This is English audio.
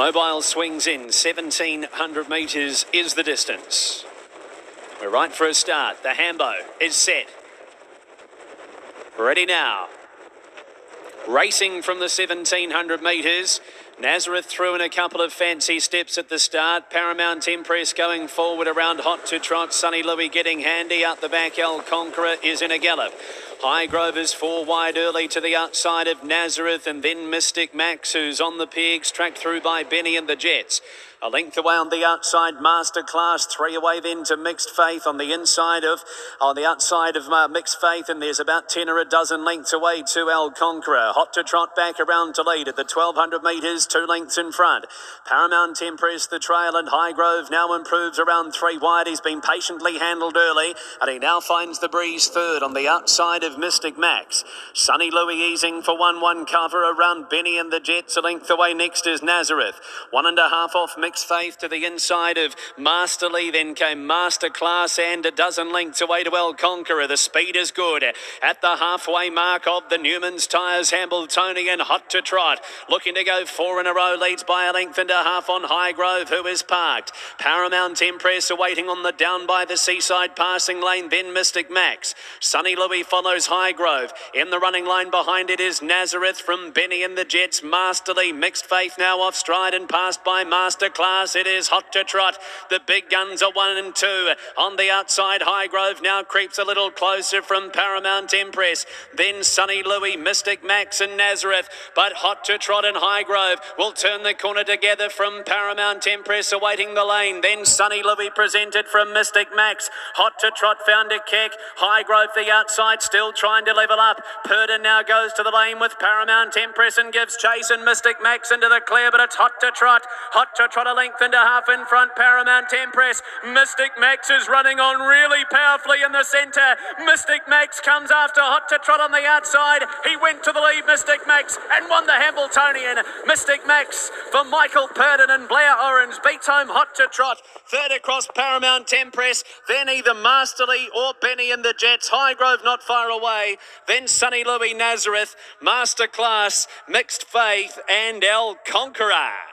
Mobile swings in, 1700 metres is the distance. We're right for a start. The Hambo is set. Ready now. Racing from the 1700 metres. Nazareth threw in a couple of fancy steps at the start. Paramount Empress going forward around Hot to Trot. Sunny Louie getting handy. Out the back, El Conqueror is in a gallop. Highgrove is four wide early to the outside of Nazareth and then Mystic Max who's on the pegs tracked through by Benny and the Jets. A length away on the outside, Masterclass. Three away then to Mixed Faith on the inside of, on the outside of uh, Mixed Faith, and there's about 10 or a dozen lengths away to El Conqueror. Hot to trot back around to lead at the 1200 metres, two lengths in front. Paramount Empress, the trail, and Highgrove now improves around three wide. He's been patiently handled early, and he now finds the breeze third on the outside of Mystic Max. Sunny Louis easing for 1 1 cover around Benny and the Jets. A length away next is Nazareth. One and a half off Mixed Mixed Faith to the inside of Masterly. Then came Masterclass and a dozen lengths away to El Conqueror. The speed is good. At the halfway mark of the Newman's Tyres, Hambletonian hot to trot. Looking to go four in a row. Leads by a length and a half on Highgrove, who is parked. Paramount Empress awaiting on the down by the seaside passing lane. Then Mystic Max. Sunny Louis follows Highgrove. In the running line behind it is Nazareth from Benny and the Jets. Masterly. Mixed Faith now off stride and passed by Masterclass class. It is hot to trot. The big guns are one and two. On the outside, Highgrove now creeps a little closer from Paramount Empress. Then Sunny Louis, Mystic Max, and Nazareth. But hot to trot and Highgrove will turn the corner together from Paramount Empress awaiting the lane. Then Sunny Louis presented from Mystic Max. Hot to trot found a kick. Highgrove the outside still trying to level up. Purdon now goes to the lane with Paramount Empress and gives chase and Mystic Max into the clear, but it's hot to trot. Hot to trot a length and a half in front. Paramount Empress. Mystic Max is running on really powerfully in the centre. Mystic Max comes after Hot to Trot on the outside. He went to the lead, Mystic Max, and won the Hambletonian. Mystic Max for Michael Purdon and Blair Orange beats home Hot to Trot. Third across Paramount Empress. Then either Masterly or Benny and the Jets. Highgrove not far away. Then Sunny Louis Nazareth. Masterclass, Mixed Faith, and El Conqueror.